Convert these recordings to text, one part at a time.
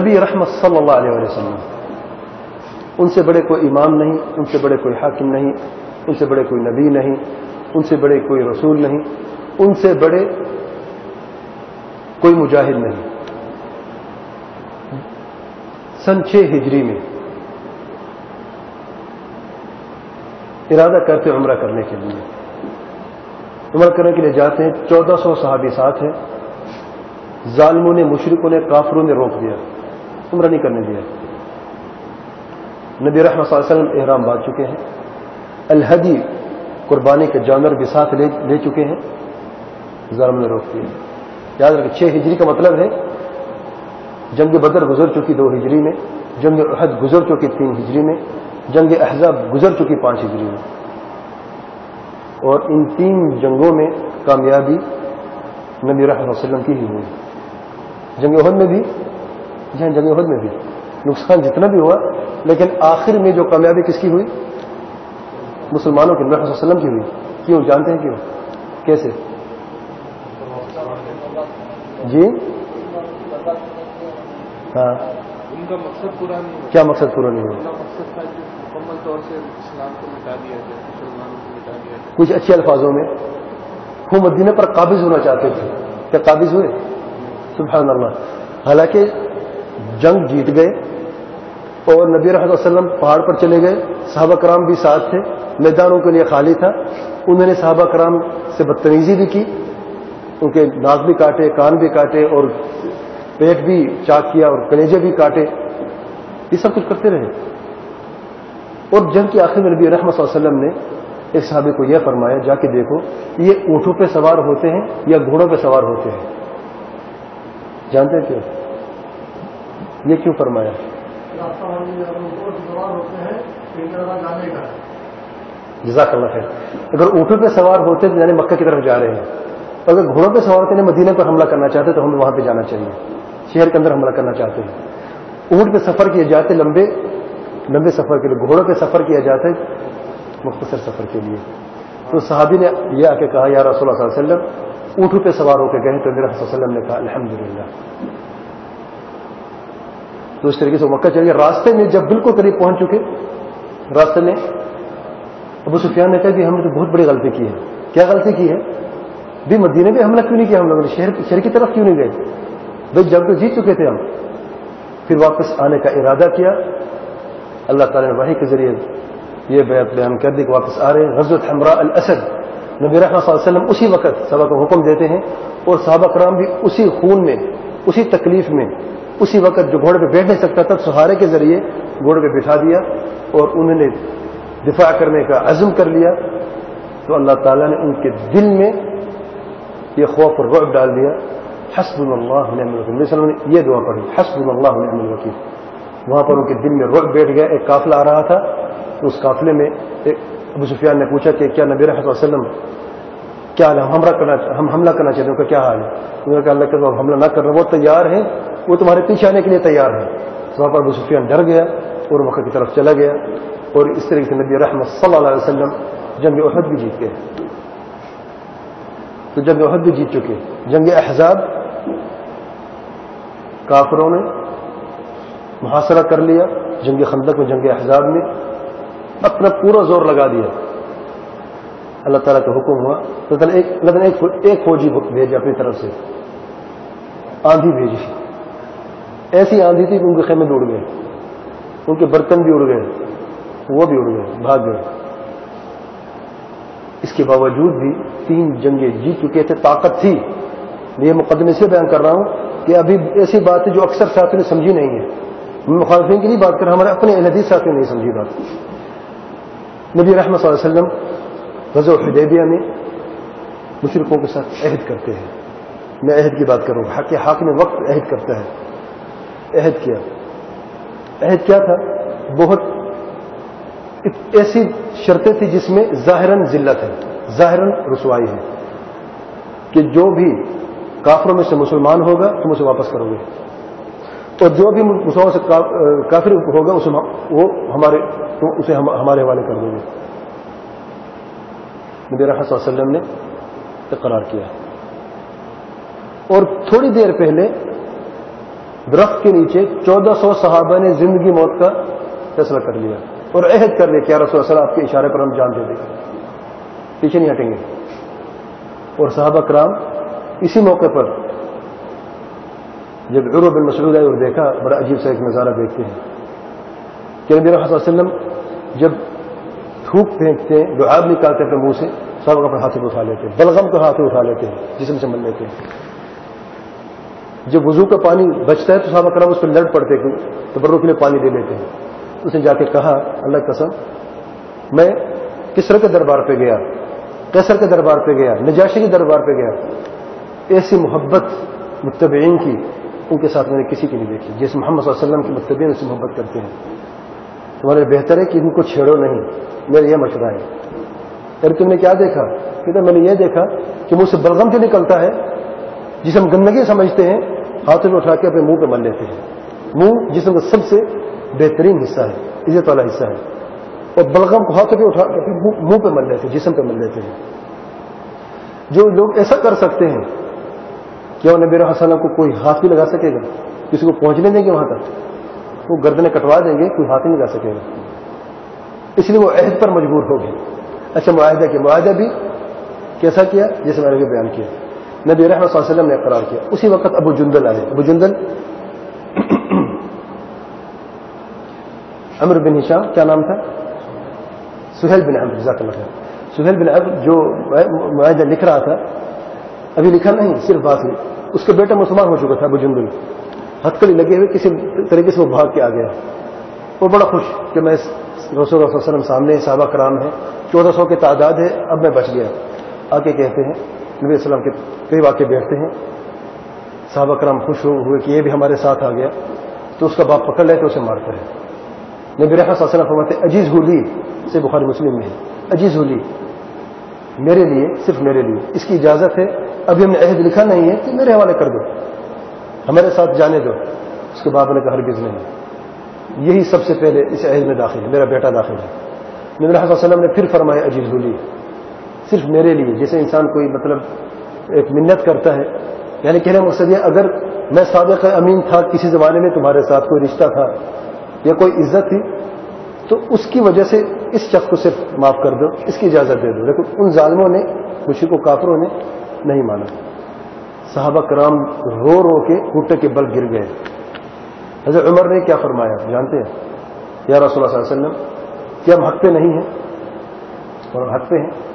نبی رحمت صلی اللہ علیہ وسلم۔ ان سے بڑے کوئی امام نہیں، ان سے بڑے کوئی حاکم نہیں، ان سے بڑے کوئی نبی نہیں، ان سے بڑے کوئی رسول نہیں، ان سے بڑے کوئی مجاہد نہیں۔ سن چھ ہجری میں ارادہ کرتے عمرہ کرنے کے لیے۔ عمرہ کرنے کے لیے جاتے ہیں، چودہ سو صحابی ساتھ ہیں۔ ظالموں نے مشرقوں نے، کافروں نے روک دیا۔ عمرہ نہیں کرنے دیا۔ نبی رحمۃ صلی اللہ علیہ وسلم احرام باندھ چکے ہیں۔ الحدی قربانی کے جانور بھی ساتھ لے چکے ہیں۔ ظالم نے روک دیا۔ یاد رکھیں، چھ ہجری کا مطلب ہے، جنگ بدر گزر چکی دو ہجری میں، جنگ عہد گزر چکی تین ہجری میں، جنگ احزاب گزر چکی پانچ ہجری میں۔ اور ان تین جنگوں میں کامیابی نبی رحمۃ وسلم کی ہی ہوئی۔ جنگ عہد میں بھی جہاں جنگ عہد میں بھی۔ نقصان جتنا بھی ہوا لیکن آخر میں جو کامیابی کس کی ہوئی؟ مسلمانوں کی نبی وسلم کی ہوئی۔ کیوں؟ جانتے ہیں کیوں؟ کیسے؟ جی؟ ہاں۔ ان کا مقصد پورا نہیں ہوا۔ کیا مقصد پورا نہیں ہوا؟ کا مقصد تھا کہ مکمل طور سے اسلام کو مٹا دیا جائے مسلمانوں کو مٹا دیا جائے۔ کچھ اچھے الفاظوں میں وہ مدینہ پر قابض ہونا چاہتے تھے۔ کیا قابض ہوئے؟ سبحان اللہ۔ حالانکہ جنگ جیت گئے اور نبی رحمۃ وسلم پہاڑ پر چلے گئے۔ صحابہ کرام بھی ساتھ تھے، میدانوں کے لیے خالی تھا۔ انہوں نے صحابہ کرام سے بدتمیزی بھی کی، ان کے ناک بھی کاٹے، کان بھی کاٹے اور پیٹ بھی چاک کیا اور کلیجے بھی کاٹے۔ یہ سب کچھ کرتے رہے۔ اور جنگ کے آخر میں نبی رحمۃ صلی اللہ علیہ وسلم نے ایک صحابی کو یہ فرمایا، جا کے دیکھو، یہ اونٹوں پہ سوار ہوتے ہیں یا گھوڑوں پہ سوار ہوتے ہیں؟ جانتے ہیں کیوں؟ یہ کیوں فرمایا؟ جزاک اللہ خیر۔ اگر اونٹوں پہ سوار ہوتے تو یعنی مکہ کی طرف جا رہے ہیں۔ اگر گھوڑوں پہ سوار ہوتے ہیں مدینہ پر حملہ کرنا چاہتے تو ہمیں وہاں پہ جانا چاہیے۔ شہر کے اندر حملہ کرنا چاہتے ہیں۔ اونٹ پہ سفر کیے جاتے لمبے لمبے سفر کے لیے، گھوڑوں پہ سفر کیا جاتا ہے مختصر سفر کے لیے۔ تو صحابی نے یہ آ کے کہا، یا رسول اللہ صلی اللہ علیہ وسلم، اونٹوں پہ سوار ہو کے گئے تو میرا صلی اللہ علیہ وسلم نے کہا الحمد تو اس طریقے سے مکہ چلے گئے۔ راستے میں جب بالکل قریب پہنچ چکے، راستے میں ابو سفیان نے کہا کہ ہم نے تو بہت بڑی غلطی کی ہے۔ کیا غلطی کی ہے؟ بھی مدینے میں حملہ کیوں نہیں کیا ہم لوگوں نے؟ شہر شہر کی طرف کیوں نہیں گئے؟ بھائی جب تو جیت چکے تھے ہم۔ پھر واپس آنے کا ارادہ کیا۔ اللہ تعالیٰ نے وحی کے ذریعے یہ بیعت بیان کر دی کہ واپس آ رہے ہیں۔ غزوت حمرا الاسد، نبی رحمۃ صلی اللہ علیہ وسلم اسی وقت صحابہ کو حکم دیتے ہیں اور صحابہ کرام بھی اسی خون میں، اسی تکلیف میں اسی وقت جو گھوڑے پہ بیٹھ نہیں سکتا تھا، سہارے کے ذریعے گھوڑے پہ بٹھا دیا اور انہوں نے دفاع کرنے کا عزم کر لیا۔ تو اللہ تعالیٰ نے ان کے دل میں یہ خوف اور رعب ڈال دیا۔ حسب اللہ نعم علیہ وسلم نے یہ دعا پڑھی حسب اللہ نعم الوکیل وہاں پر ان کے دل میں رعب بیٹھ گیا، ایک قافلہ آ رہا تھا۔ تو اس قافلے میں ایک ابو سفیان نے پوچھا کہ کیا نبی رحمۃ وسلم کیا حال ہے ہم حملہ کرنا چاہتے ہیں؟ ان کا کیا حال ہے؟ انہوں نے کہا، اللہ کہ حملہ نہ کرنا، وہ تیار ہیں۔ وہ تمہارے پیچھے آنے کے لیے تیار ہیں وہاں پر ابو سفیان ڈر گیا اور مکہ کی طرف چلا گیا اور اس طریقے سے نبی رحمت صلی اللہ علیہ وسلم جنگ احد بھی جیت گئے۔ تو جنگ احد بھی جیت چکے۔ جنگ احزاب، کافروں نے محاصرہ کر لیا۔ جنگ خندق میں، جنگ احزاب میں اپنا پورا زور لگا دیا۔ اللہ تعالیٰ کا حکم ہوا۔ تو ایک اللہ تعالیٰ ایک ایک فوجی بھیجا اپنی طرف سے۔ آندھی بھیجی۔ ایسی آندھی تھی کہ ان کے خیمے بھی اڑ گئے۔ ان کے برتن بھی اڑ گئے۔ وہ بھی اڑ گئے، بھاگ گئے۔ اس کے باوجود بھی تین جنگیں جیت چکے تھے، طاقت تھی۔ میں یہ مقدمے سے بیان کر رہا ہوں کہ ابھی ایسی بات ہے جو اکثر ساتھیوں نے سمجھی نہیں ہے میں مخالفین کی نہیں بات کر رہا، ہمارے اپنے الحدیث ساتھیوں نے نہیں سمجھی بات۔ نبی رحمۃ صلی اللہ علیہ وسلم غز و حدیبیہ میں مشرقوں کے ساتھ عہد کرتے ہیں۔ میں عہد کی بات کروں کہ حاک میں وقت عہد کرتا ہے۔ عہد کیا۔ عہد کیا تھا؟ بہت ایسی شرطیں تھی جس میں ظاہراً ذلت ہے، ظاہراً رسوائی ہے کہ جو بھی کافروں میں سے مسلمان ہوگا، تم اسے واپس کرو گے۔ اور جو بھی مسلمان سے کافر ہوگا، اسے وہ ہمارے، تم اسے ہمارے حوالے کر دو گے۔ نبی رحمۃ صلی اللہ علیہ وسلم نے اقرار کیا۔ اور تھوڑی دیر پہلے درخت کے نیچے چودہ سو صحابہ نے زندگی موت کا فیصلہ کر لیا اور عہد کر لیا کہ رسول اللہ آپ کے اشارے پر ہم جان دے دیں۔ پیچھے نہیں ہٹیں گے۔ اور صحابہ کرام اسی موقع پر جب عرو بن مسعود آئے اور دیکھا، بڑا عجیب سا ایک نظارہ دیکھتے ہیں کہ نبی علیہ وسلم جب تھوک پھینکتے ہیں، جو لعاب نکالتے ہیں اپنے منہ سے سب اپنے ہاتھ اٹھا لیتے ہیں، بلغم کو ہاتھ اٹھا لیتے ہیں، جسم سے مل لیتے ہیں۔ جب وضو کا پانی بچتا ہے تو صحابہ کرام اس پہ لڑ پڑتے ہیں تو بروں کے لیے پانی دے لیتے ہیں۔ اس نے جا کے کہا، اللہ قسم، میں کسر کے دربار پہ گیا کیسر کے دربار پہ گیا، نجاشی کے دربار پہ گیا۔ ایسی محبت متبعین کی ان کے ساتھ میں نے کسی کی نہیں دیکھی۔ جیسے محمد صلی اللہ علیہ وسلم کی متبعین سے محبت کرتے ہیں۔ تمہارے بہتر ہے کہ ان کو چھیڑو نہیں، میرا یہ مشورہ ہے۔ پھر تم نے کیا دیکھا؟ کہ میں نے یہ دیکھا کہ مجھ سے بلغم جو نکلتا ہے، جسے ہم گندگی سمجھتے ہیں ہاتھوں میں اٹھا کے اپنے منہ پہ مل لیتے ہیں۔ منہ جسم کا سب سے بہترین حصہ ہے، عزت والا حصہ ہے۔ اور بلغم کو ہاتھوں پہ اٹھا کے منہ پہ مل لیتے ہیں، جسم پہ مل لیتے ہیں۔ جو لوگ ایسا کر سکتے ہیں، کیا انہیں میرا حسن کو کوئی ہاتھ بھی لگا سکے گا؟ کسی کو پہنچنے دیں گے وہاں تک؟ وہ گردنے کٹوا دیں گے، کوئی ہاتھ نہیں لگا سکے گا۔ اس لیے وہ عہد پر مجبور ہو گئے۔ اچھا معاہدہ کیا؟ معاہدہ بھی کیسا کیا؟ جیسے میں نے بیان کیا۔ نبی رحمۃ صلی اللہ علیہ وسلم نے قرار کیا۔ اسی وقت ابو جندل آئے۔ ابو جندل امر بن ہشام کیا نام تھا؟ سہیل بن امر جزاک اللہ خیر۔ سہیل بن امر جو معاہدہ لکھ رہا تھا، ابھی لکھا نہیں، صرف بات ہوئی۔ اس کا بیٹا مسلمان ہو چکا تھا، ابو جندل۔ ہتکڑی لگے ہوئے، کسی طریقے سے وہ بھاگ کے آ گیا۔ وہ بڑا خوش کہ میں رسول اللہ صلی اللہ علیہ وسلم سامنے صحابہ کرام ہے چودہ سو کی تعداد ہے، اب میں بچ گیا۔ آ کے کہتے ہیں نبی السلام کے کئی واقع بیٹھتے ہیں۔ صحابہ کرام خوش ہوئے کہ یہ بھی ہمارے ساتھ آ گیا۔ تو اس کا باپ پکڑ لے تو اسے مارتا ہے۔ نبی رحمۃ صلی اللہ علیہ وسلم فرماتے عجیز ہولی سے بخاری مسلم میں ہے۔ عجیز ہولی، میرے لیے، صرف میرے لیے۔ اس کی اجازت ہے۔ ابھی ہم نے عہد لکھا نہیں ہے کہ میرے حوالے کر دو۔ ہمارے ساتھ جانے دو۔ اس کے باپ نے کہا، ہرگز نہیں۔ یہی سب سے پہلے اس عہد میں داخل ہے۔ میرا بیٹا داخل ہے۔ نبی رحمۃ وسلم نے پھر فرمایا، عجیز ہولی۔ صرف میرے لیے جیسے انسان کوئی مطلب ایک منت کرتا ہے۔ یعنی کہنے مقصد یہ، اگر میں سابق امین تھا کسی زمانے میں، تمہارے ساتھ کوئی رشتہ تھا یا کوئی عزت تھی، تو اس کی وجہ سے اس شخص کو صرف معاف کر دو، اس کی اجازت دے دو۔ لیکن ان ظالموں نے خوشی کو کافروں نے نہیں مانا۔ صحابہ کرام رو رو کے گھٹے کے بل گر گئے۔ حضرت عمر نے کیا فرمایا؟ جانتے ہیں؟ یا رسول اللہ صلی اللہ علیہ وسلم کیا ہم حق پہ نہیں ہیں، اور حق پہ ہیں۔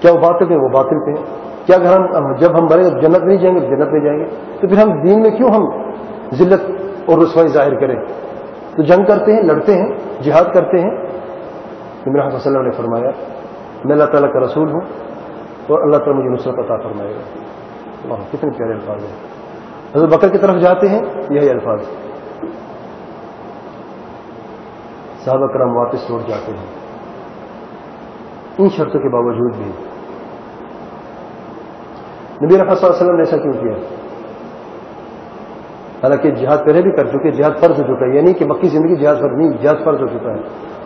کیا وہ باطل ہیں؟ وہ باطل پہ ہیں کیا اگر ہم جب ہم مرے جنت نہیں جائیں گے؟ جنت نہیں جائیں گے۔ تو پھر ہم دین میں کیوں ہم ذلت اور رسوائی ظاہر کریں؟ تو جنگ کرتے ہیں، لڑتے ہیں، جہاد کرتے ہیں۔ عمران صلی اللہ نے فرمایا، میں اللہ تعالیٰ کا رسول ہوں اور اللہ تعالیٰ مجھے نصرت عطا فرمائے گا۔ اللہ کتنے پیارے الفاظ ہیں۔ حضرت بکر کی طرف جاتے ہیں، یہی الفاظ۔ صحابہ کرم واپس لوٹ جاتے ہیں۔ ان شرطوں کے باوجود بھی نبی رفع صلی اللہ علیہ وسلم نے ایسا کیوں کیا؟ حالانکہ جہاد پہلے بھی کر چکے، جہاد فرض ہو چکا ہے یعنی کہ مکی زندگی جہاد فرض نہیں، جہاد فرض ہو چکا ہے۔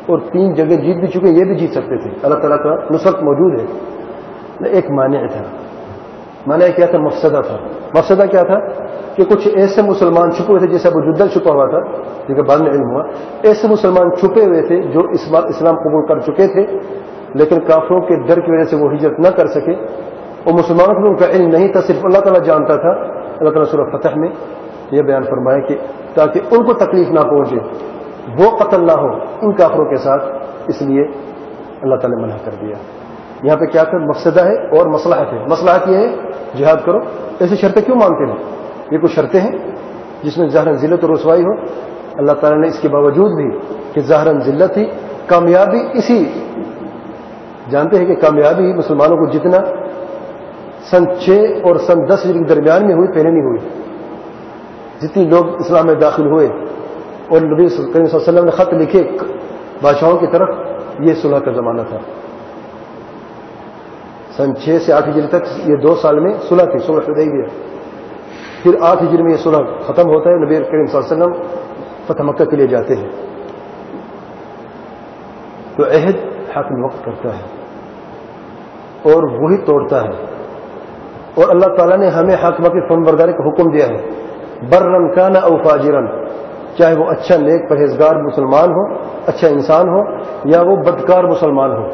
اور تین جگہ جیت بھی چکے، یہ بھی جیت سکتے تھے۔ اللہ تعالیٰ کا نصرت موجود ہے۔ ایک مانع تھا۔ مانع کیا تھا؟ مفسدہ تھا۔ مفسدہ کیا تھا؟ کہ کچھ ایسے مسلمان چھپے ہوئے تھے جیسے ابو جدل چھپا ہوا تھا کیونکہ بعد میں علم ہوا۔ ایسے مسلمان چھپے ہوئے تھے جو اس بار اسلام قبول کر چکے تھے، لیکن کافروں کے ڈر کی وجہ سے وہ ہجرت نہ کر سکے۔ اور مسلمانوں کو ان کا علم نہیں تھا، صرف اللہ تعالیٰ جانتا تھا۔ اللہ تعالیٰ سورہ فتح میں یہ بیان فرمایا کہ تاکہ ان کو تکلیف نہ پہنچے، وہ قتل نہ ہو، ان کافروں کے ساتھ۔ اس لیے اللہ تعالیٰ نے منع کر دیا۔ یہاں پہ کیا کر مقصدہ ہے اور مسلحت ہے۔ مسلحت یہ ہے، جہاد کرو۔ ایسی شرطیں کیوں مانتے ہیں؟ یہ کچھ شرطیں ہیں جس میں ظاہر ذلت اور رسوائی ہو۔ اللہ تعالیٰ نے اس کے باوجود بھی کہ ظاہر ذلت ہی کامیابی اسی، جانتے ہیں کہ کامیابی مسلمانوں کو جتنا سن چھ اور سن دس کے درمیان میں ہوئی، پہلے نہیں ہوئی۔ جتنی لوگ اسلام میں داخل ہوئے اور نبی صلی اللہ علیہ وسلم نے خط لکھے، بادشاہوں کی طرف یہ صلح کا زمانہ تھا۔ سن چھ سے آٹھ ہجری تک یہ دو سال میں صلح تھی، صلح سے گیا پھر آٹھ ہجری میں یہ صلح ختم ہوتا ہے، نبی کریم صلی اللہ علیہ وسلم فتح مکہ کے لیے جاتے ہیں۔ تو عہد حاکم وقت کرتا ہے اور وہی توڑتا ہے۔ اور اللہ تعالیٰ نے ہمیں حاکمہ کی فن برداری کا حکم دیا ہے۔ برن کانا او فاجرن، چاہے وہ اچھا نیک پرہیزگار مسلمان ہو اچھا انسان ہو، یا وہ بدکار مسلمان ہو۔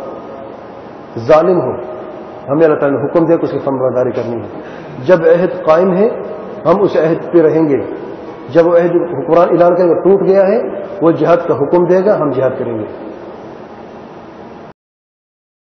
ظالم ہو۔ ہمیں اللہ تعالیٰ نے حکم دیا کہ اس کی فرمبرداری کرنی ہے۔ جب عہد قائم ہے، ہم اس عہد پہ رہیں گے۔ جب وہ عہد حکمران اعلان کرے گا ٹوٹ گیا ہے، وہ جہاد کا حکم دے گا، ہم جہاد کریں گے۔